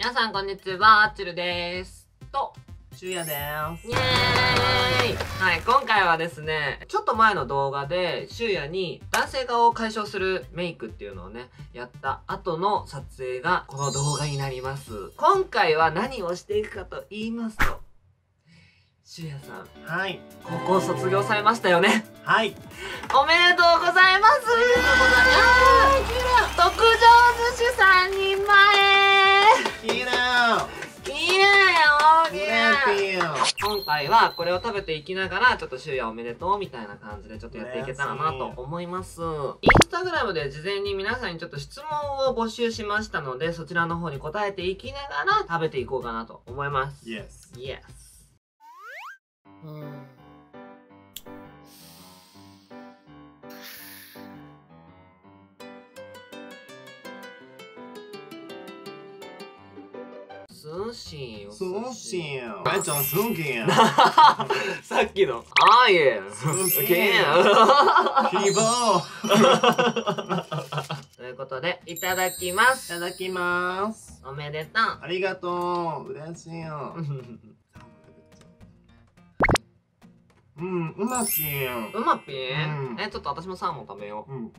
皆さんこんにちは、あっちるです。と、シュウヤです。イエーイはい、今回はですね、ちょっと前の動画で、シュウヤに男性顔を解消するメイクっていうのをね、やった後の撮影がこの動画になります。今回は何をしていくかと言いますと、シュウヤさん、はい。高校卒業されましたよね。はい。おめでとうございますありがとうございます特上寿司3人前今回はこれを食べていきながらちょっと終夜おめでとうみたいな感じでちょっとやっていけたらなと思います。インスタグラムで事前に皆さんにちょっと質問を募集しましたのでそちらの方に答えていきながら食べていこうかなと思います。イエス。Yes うん寿司よ寿司よ。あいちゃん、すんげや。さっきのあーいえ寿司けん 希望。ということでいただきまいすただきます。おめでとありがとう。嬉しいよ。う うん、うましいよ。うまぴー、うんえちょっと私もサーモン食べようん。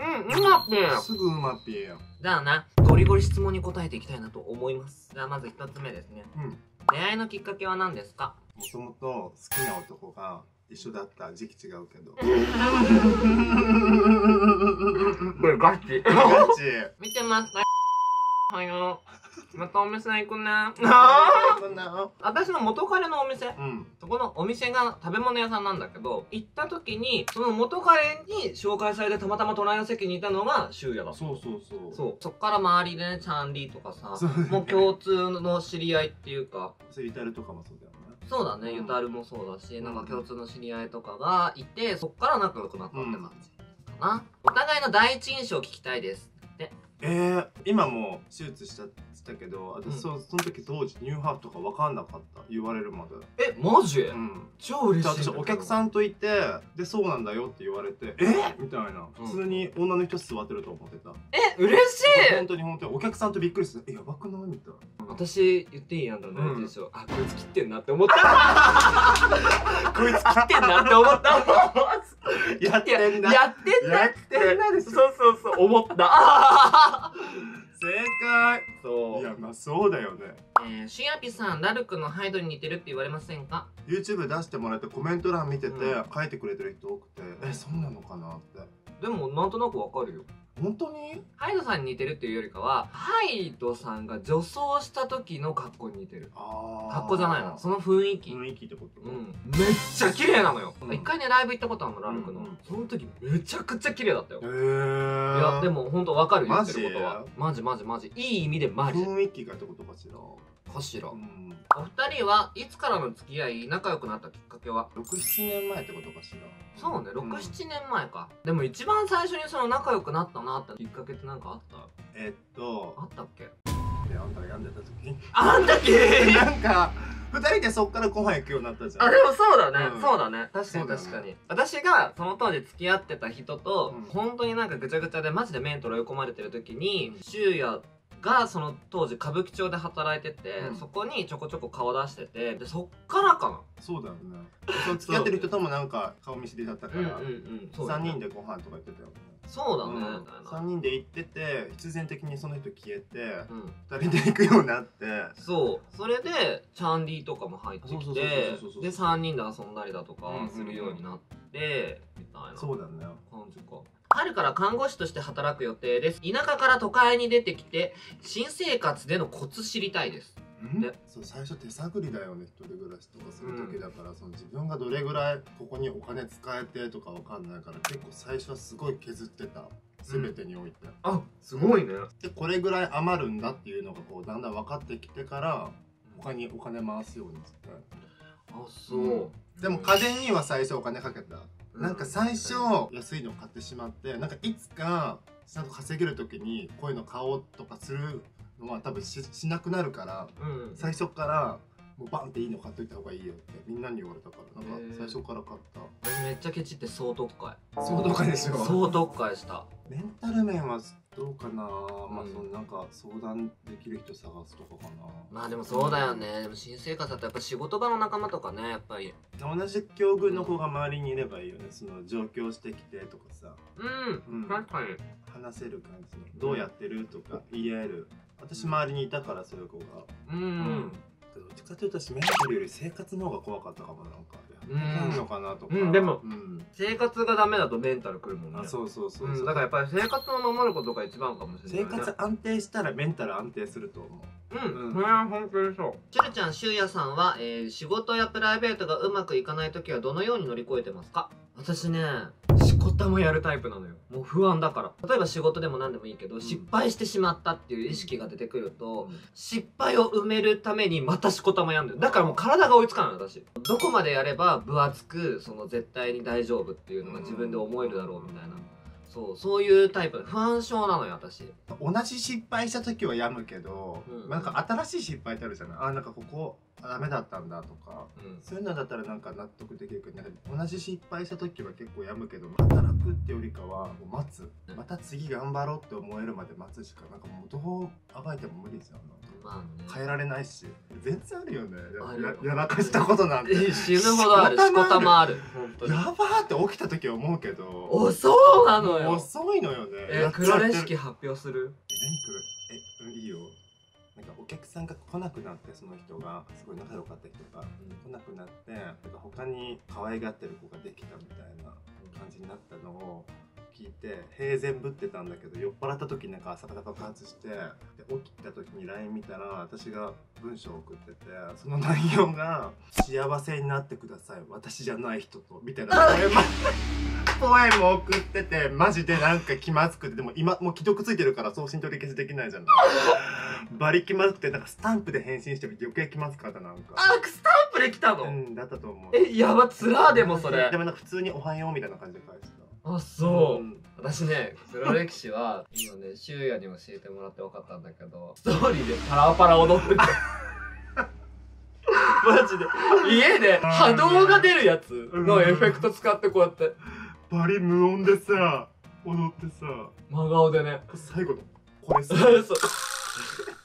ううんうまぴーすぐうまぴーよ。じゃあなゴリゴリ質問に答えていきたいなと思いますじゃあまず一つ目ですねうん。も出会いのきっかけは何ですか？ともと好きな男が一緒だった時期違うけど。これガチガチ。見てますかはよまたお店行くね。私の元彼のお店うん。そこのお店が食べ物屋さんなんだけど行った時にその元彼に紹介されてたまたま隣の席にいたのが修也だったそうそうそう。そうそっから周りでねチャンリーとかさそうもう共通の知り合いっていうかそうイタルとかもそうだよね。そうだね、うんユタルもそうだし、うんなんか共通の知り合いとかがいて、そっから仲良くなったって感じかな。お互いの第一印象聞きたいです。えー、今もう手術したって言ったけどうん。私そうその時当時ニューハーフとか分かんなかった。言われるまで。え、マジ、うん。超嬉で私お客さん。んといてでそうなんだよって言われてえ？みたいな。うん。普通に女の人座ってると思ってた、え、嬉しい！本当に本当にお客さんとびっくりしてえやばくない？みたいな。私言っていい？やんだね、うん。第一印象あ、こいつ切ってんなって思った。こいつ切ってんなって思った。やってんな。やってんなやってんなですそうそうそう、思った。正解。そいやまあそうだよね。えー、シアピさん、ラルクのハイドに似てるって言われませんか？YouTube 出してもらってコメント欄見てて、うん。書いてくれてる人多くてえそうなのかなって。でも、なんとなくわかるよ。本当に？ハイドさんに似てるっていうよりかは、ハイドさんが女装した時の格好に似てる。ああ格好じゃないの。その雰囲気。雰囲気ってこと？うん。めっちゃ綺麗なのよ。うん一回ね、ライブ行ったことあるの、ラルクの。その時めちゃくちゃ綺麗だったよ。へいえや、でもほんとわかる言ってマジることは。マジマジマジ。いい意味でマジ。雰囲気がってことかしら？かしら。うんお二人はいつからの付き合い、仲良くなったきっかけは？67年前ってことかしら？そうね、6、うん7年前か。でも一番最初にその仲良くなったなってきっかけってなんかあった？えっとあったっけ？であんたが病んでた時？あんだけ？なんか二人でそっからご飯行くようになったじゃん。あでもそうだね、うん。そうだね。確かに。そうだよね確かに、私がその当時付き合ってた人と、うん。本当になんかぐちゃぐちゃでマジでメントロ追い込まれてる時にうん。柊也がその当時歌舞伎町で働いてて、うん。そこにちょこちょこ顔出しててでそっからかな。そうだよね。その付き合ってる人ともなんか顔見知りだったから、うんうんうん。そうだ3ね人でご飯とか行ってたよ。ねそうだね、うん。みたいな3人で行ってて必然的にその人消えてうん。2人で行くようになって。そう。それでチャンリーとかも入ってきてで3人で遊んだりだとかするようになってみたいなそうだね。感じか。春から看護師として働く予定です。田舎から都会に出てきて新生活でのコツ知りたいですでそう最初手探りだよね一人暮らしとかする時だから、その自分がどれぐらいここにお金使えてとかわかんないから結構最初はすごい削ってた。全てにおいて、あすごいね。でこれぐらい余るんだっていうのがこうだんだん分かってきてから他にお金回すようにして。あそう、でも家電には最初お金かけた、うん。なんか最初安いの買ってしまってなんかいつかちゃんと稼げる時にこういうの買おうとかするのは多分ししなくなるからうん。最初からもうバンっていいの買っといた方がいいよってみんなに言われたからなんか最初から買った。私めっちゃケチって総特会。総特会でしょ？総特会した。メンタル面はどうかな、まあうんそのなんか相談できる人探すとかかな。まあでもそうだよね。でも新生活だとやっぱ仕事場の仲間とかねやっぱり。同じ境遇の子が周りにいればいいよね。その上京してきてとかさ。うん、うん。確かに。話せる感じの。どうやってるとか言い合える私周りにいたからそういう子が。うん、どっちかというと私メンタルより生活の方が怖かったかもなんか。やってくんのかなとか。うん。でもうん。生活がダメだとメンタルくるもんねあそうそうそうう。ん。そうだからやっぱり生活を守ることが一番かもしれない、生活安定したらメンタル安定すると思う。うん、うん。それは本当にそう。ちゅるちゃんしゅうやさんは、えー仕事やプライベートがうまくいかない時はどのように乗り越えてますか？私ねしこたまやるタイプなのよ。もう不安だから。例えば仕事でも何でもいいけど、ん。失敗してしまったっていう意識が出てくると、うん。失敗を埋めるためにまたしこたまやんでるだからもう体が追いつかないの私。どこまでやれば分厚くその絶対に大丈夫っていうのが自分で思えるだろうみたいな。そうそういうタイプ。不安症なのよ私。同じ失敗した時は病むけど、うん。なんか新しい失敗ってあるじゃない。あなんかここダメだったんだとか。うん。そういうのだったらなんか納得できるけど同じ失敗した時は結構病むけど働くってよりかはもう待つ。うん。また次頑張ろうって思えるまで待つしかなんかもうどうあがいても無理じゃんまあね。変えられないし。全然あるよね。やややらかしたことなんて。え死ぬほどある。しこたまある。やばーって起きた時は思うけど。おそうなのよ。遅いのよね。え黒レシピ発表する？え何黒？えうんいいよ客さんが来なくなってその人がすごい仲良かった人が来なくなってなんか他に可愛がってる子ができたみたいな感じになったのを聞いて平然ぶってたんだけど酔っ払った時になんか朝方爆発してで起きた時に LINE 見たら私が文章を送っててその内容が「幸せになってください私じゃない人と」みたいなポエムを送っててマジでなんか気まずくてでも今もう既読ついてるから送信取り消しできないじゃない バリ気まずくてなんかスタンプで返信して余計気まずかったなんか。あスタンプで来たの、うんだったと思う。えやばつらーでもそれ。でもなんか普通に「おはよう」みたいな感じで返したあそう、ん。私ね黒歴史は今ねシュウヤに教えてもらって分かったんだけどストーリーでパラパラ踊ってた マジで。家で波動が出るやつのエフェクト使ってこうやって。バリ無音でさ踊ってさ。真顔でね。最後のこれさ そう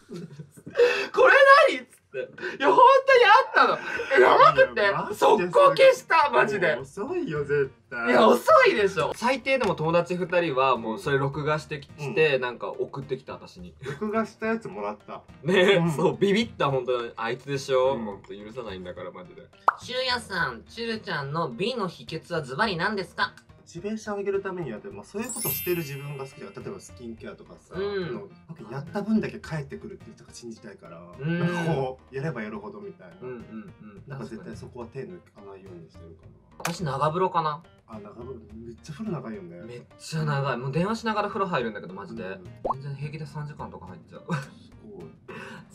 これ何っつって。いや本当にあったの。えやばくて。速攻消した。マジで。遅いよ絶対。いや遅いでしょ。最低でも友達2人はもうそれ録画してきて、なんか送ってきた私に。録画したやつもらった。ね、うん。そうビビった本当に。あいつでしょ、うん。本当許さないんだからマジで。しゅうやさんちゅるちゃんの美の秘訣はズバリ何ですか？モチベーション上げるためにはでも、まあ、そういうことしてる自分が好きだ例えばスキンケアとかさ、うん。やった分だけ返ってくるっていう人が信じたいから、うん。なんかこうやればやるほどみたいな、うんうんうん。なんか絶対そこは手抜かないようにしてるか私長風呂かな。なあ長風呂めっちゃ風呂長いよね。めっちゃ長い。もう電話しながら風呂入るんだけどマジで、うん。全然平気で3時間とか入っちゃう。すごい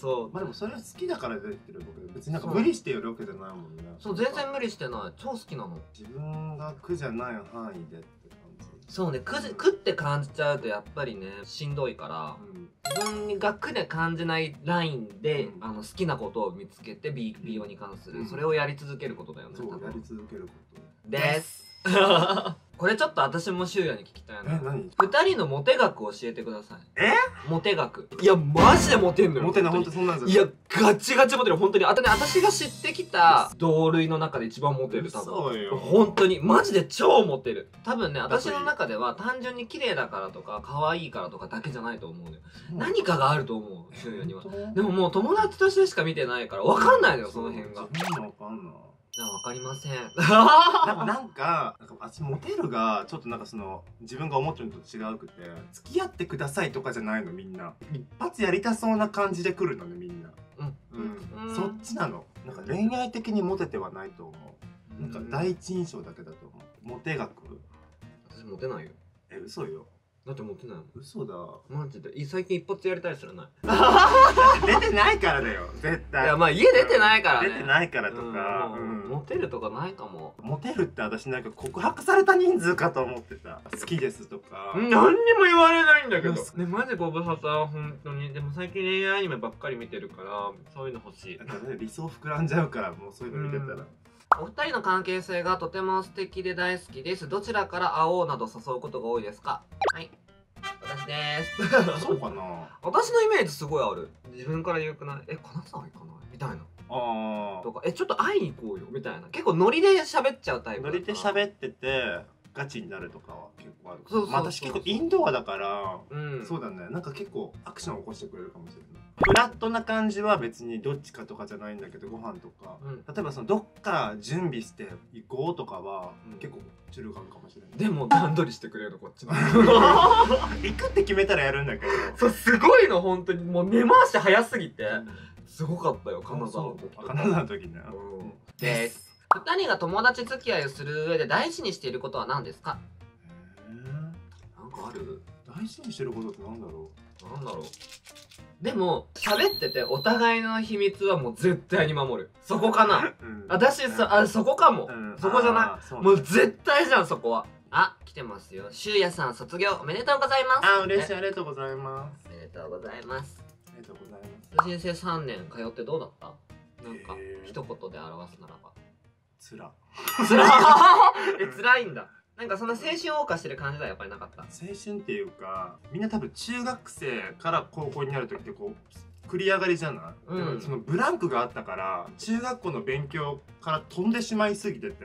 そう。まあでもそれは好きだから出てる僕別になんか無理してやるわけじゃないもんね。そう全然無理してない。超好きなの。自分が苦じゃない範囲でって感じ。そうね苦じ苦って感じちゃうとやっぱりねしんどいから。うん自分が苦で感じないラインで、うん。あの好きなことを見つけて美美容に関する、うん。それをやり続けることだよねそうやり続けること。です これちょっと私もシュウヤに聞きたいな。え何？二人のモテ学教えてください。え？モテ学。いやマジでモテんのよモテない本本当そんなん当にい。やガチガチモテる本当に。あとね私が知ってきた同類の中で一番モテる多分。そうよ。本当に。マジで超モテる。多分ね私の中では単純に綺麗だからとか可愛いからとかだけじゃないと思うのよ。何かがあると思うシュウヤには。でももう友達としてしか見てないから分かんないのよその辺が。自分もわかんないじゃあ分かりません。なんかなんかなんか私モテるがちょっとなんかその自分が思ってるのと違うくて付き合ってくださいとかじゃないのみんな。一発やりたそうな感じで来るのねみんな。うんうん、うん。そっちなの。なんか恋愛的にモテてはないと思う。なんか第一印象だけだと思う。モテ学？私モテないよ。え嘘よだってモテないもん。嘘だ。マジで。い最近一発やりたりするない。出てないからだよ。絶対。いやまあ家出てないからね。出てないからとか、うん。うん。モテるとかないかも。モテるって私なんか告白された人数かと思ってた。好きですとか。何にも言われないんだけど。うんねマジご無沙汰本当に。でも最近恋愛アニメばっかり見てるからそういうの欲しい。なんかね理想膨らんじゃうからもうそういうの見てたら、うん。お二人の関係性がとても素敵で大好きです。どちらから会おうなど誘うことが多いですか？はい私です。そうかな。私のイメージすごいある。自分から言うくない？え金沢行かな？いみたいな。あとかえちょっと会いに行こうよ。みたいな。結構ノリで喋っちゃうタイプノリで喋っててガチになるとかは結構あるそうそうそうそう。まあ私結構インドアだからうん。そうだねなんか結構アクション起こしてくれるかもしれない。フラットな感じは別にどっちかとかじゃないんだけどご飯とか。うん。例えばそのどっか準備して行こうとかはうん。結構チュルがあるかもしれない、でも段取りしてくれるのこっちの。行くって決めたらやるんだけど。そうすごいの本当に。もう根回し早すぎて。すごかったよ金沢の時の時ね。うん。です二人が友達付き合いをする上で大事にしていることは何ですか？へなんかある？ー大事にしてることってなんだろなんだろう。でも喋っててお互いの秘密はもう絶対に守る。そこかな？う、うん。私そあそこかも、うん。そこじゃない？もう絶対じゃんそこは。あ来てますよ。しゅうやさん卒業おめでとうございます。あ嬉しい。えありがとうございます。おめでとうございます。ありがとうございます。人生3年通ってどうだった？なんかえー。一言で表すならばつらつらえ辛いんだ。なんかそんな青春を謳歌してる感じではやっぱりなかった？青春っていうかみんな多分中学生から高校になる時ってこう繰り上がりじゃない、うん。でもそのブランクがあったから中学校の勉強から飛んでしまいすぎてて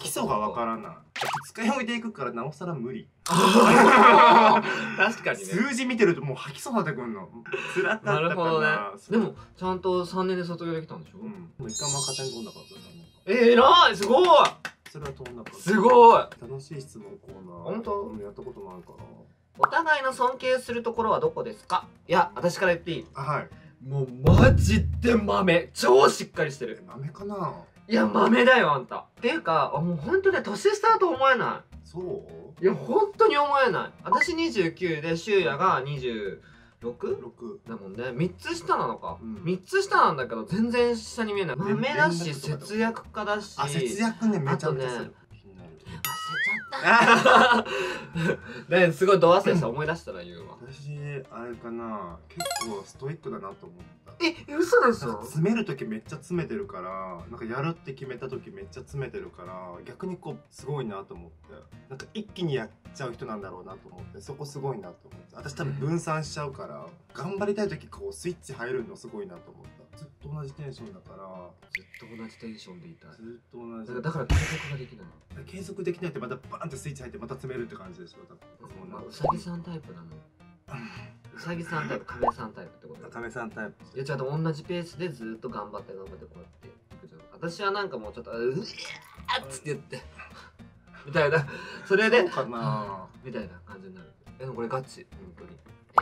基礎がわかららない。二日酔いでいくからなおさら無理。確かにね。数字見てるともう吐きそうになってくんの。辛かったかな。なるほどね。でもちゃんと3年で卒業できたんでしょ、うん。もう一回も赤点飛んだからええなーすごい。それは飛んだからすごい。楽しい質問コーナー。本当？んやったこともあるかなお互いの尊敬するところはどこですか？いや私から言っていい？はい。もうマジで豆。超しっかりしてる。豆かな？いや豆だよあんた。っていうかもう本当ね年下と思えない。そう？いや本当に思えない。私29で柊也が20 6? だもんね。3つ下なのか、うん、3つ下なんだけど全然下に見えない。豆だし節約家だし。あ節約ねめちゃくちゃする、ね、忘れちゃった。ですごいド忘れした思い出したら言うわ私あれかな。結構ストイックだなと思った。え嘘でしなんか詰める時めっちゃ詰めてるからなんかやるって決めた時めっちゃ詰めてるから逆にこうすごいなと思って。なんか一気にやっちゃう人なんだろうなと思って。そこすごいなと思って。私多分分散しちゃうから頑張りたい時こうスイッチ入るのすごいなと思ったずっと同じテンションだから。ずっと同じテンションでいたい。ずっと同じ。だから継続ができない継続できないってまたバーンってスイッチ入ってまた詰めるって感じでしょ多分。まあ、うさぎさんタイプなのうさぎさんタイプ亀さんタイプってことだよ亀さんタイプいやちゃんと同じペースでずっと頑張って頑張ってこうやっていくじゃん。私はなんかもうちょっと「うっっつって言って。みたいな。それでそうかな。みたいな感じになる。えでもこれガチ本当に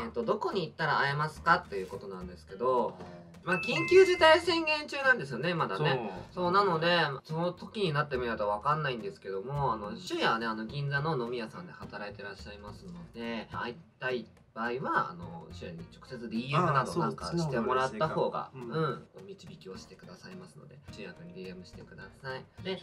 えっ、とどこに行ったら会えますかっていうことなんですけどまあ緊急事態宣言中なんですよねまだね。そう。なのでその時になってみないと分かんないんですけどもあの昼夜はねあの銀座の飲み屋さんで働いてらっしゃいますので会いたい場合はあの昼夜に直接 DM などなんかしてもらった方が嬉しいかもうんお導きをしてくださいますので昼夜君に DM してください。で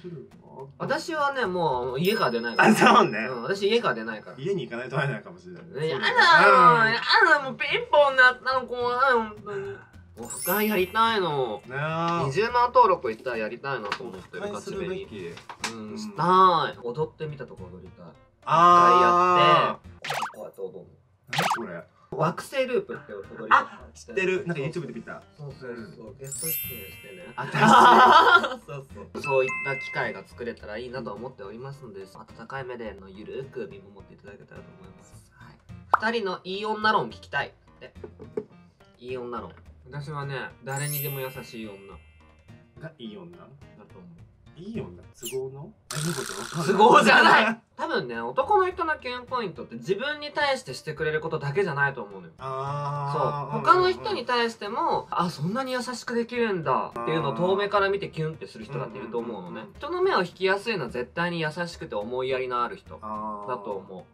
私はねもう家から出ないから。あそうね、うん、私家から出ないから。家に行かないと会えないかもしれないやだそうーやだもうピンポンなったの怖い本当にオフ会やりたいの。ねえ。20万登録いったらやりたいなと思ってる返するガチめにうん。したい。踊ってみたところ踊りたい。あこうやって踊るこれ？の惑星ループって踊りあ知ってる。なんか YouTube で見た。そうそうそうゲスト出演してね。あ そうそう。そういった機会が作れたらいいなと思っておりますので温かい目でのゆるーく見守っていただけたらと思います、はい、2人のいい女論聞きたいって。いい女論。私はね誰にでも優しい女。がいい女？だと思ういい女都合の？都合じゃない。多分ね男の人のキュンポイントって自分に対してしてくれることだけじゃないと思うのよ。そう。あー他の人に対してもあそんなに優しくできるんだっていうのを遠目から見てキュンってする人だっていると思うのね。うん人の目を引きやすいのは絶対に優しくて思いやりのある人だと思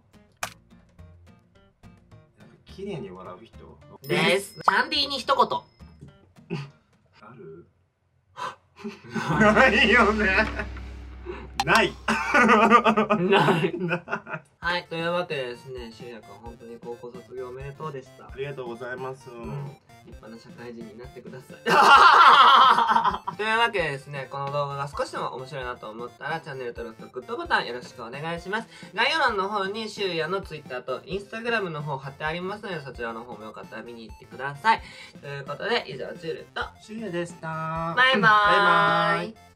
なんか綺麗に笑う人？うです。チャンディーに一言 ないよね。ない。ない。ははいというわけでですね修也君本当に高校卒業おめでとうでした。ありがとうございます、立派な社会人になってください。というわけでですねこの動画が少しでも面白いなと思ったらチャンネル登録とグッドボタンよろしくお願いします。概要欄の方に修也の Twitter と Instagram の方貼ってありますのでそちらの方もよかったら見に行ってください。ということで以上チュールとシュウヤでした。バイバーイ。バイバイ